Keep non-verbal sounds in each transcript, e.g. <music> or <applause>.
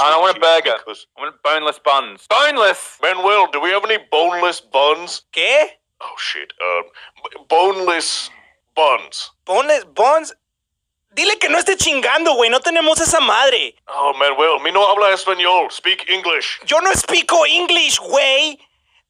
I want a burger. Because- I want boneless buns. Boneless! Manuel, do we have any boneless buns? ¿Qué? Oh shit. Um, boneless buns. Boneless buns. Dile que no esté chingando, güey. No tenemos esa madre. Oh Manuel, mi no habla español. Speak English. Yo no explico English, güey.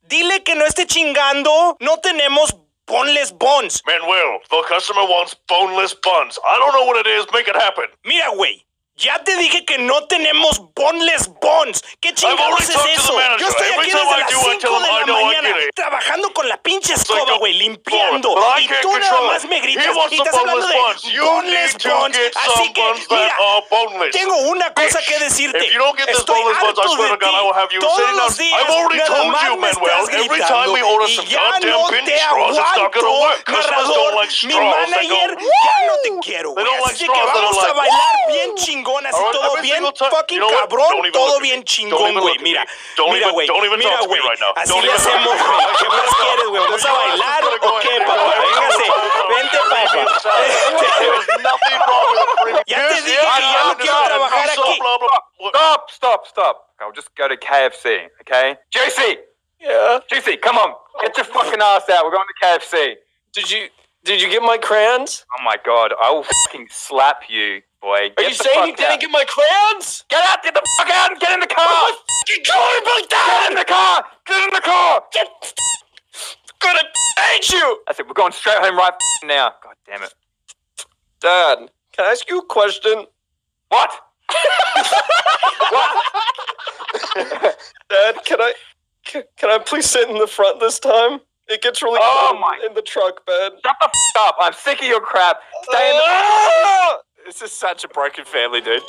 Dile que no esté chingando. No tenemos boneless buns. Manuel, the customer wants boneless buns. I don't know what it is. Make it happen. Mira, güey. Ya te dije que no tenemos boneless bonds. ¿Qué chingados es eso? Yo estoy aquí desde las 5 de la mañana trabajando con la pinche escoba, güey, limpiando. Y tú nada más me gritas y estás hablando de boneless bonds. Así que, mira, tengo una cosa que decirte. Estoy harto de ti. Todos los días nada más me estás gritando y ya no te aguanto, narrador. Mi manager, ya no te quiero, bien chingón, así Alright, todo bien single fucking You know cabrón, todo bien chingón, güey. Mira, mira, güey. Mira, talk to me güey. right. Así le hacemos, güey. ¿Qué más quieres, güey? ¿Vamos a bailar o qué, papá? Véngase. Vente, papá. There's nothing wrong with the premium. Ya te dije que ya I no quiero understand. trabajar So aquí. Stop, stop, stop. I'll just go to KFC, okay? JC! Yeah. JC, come on. Get your fucking ass out. We're going to KFC. Did you did you get my crayons? Oh my god, I will fucking slap you, boy. Are you saying you didn't get my crayons? Get out! Get the fuck out and get in the car! Fucking car about Get in the car! Get in the car! Gonna hate you, That's it. We're going straight home right now. God damn it. Dad. Can I ask you a question? What? <laughs> Dad, can I can, can I please sit in the front this time? It gets really Oh cold my- in the truck bed. Shut the f up. I'm sick of your crap. Stay in the. Ah! This is such a broken family, dude.